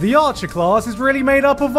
The archer class is really made up of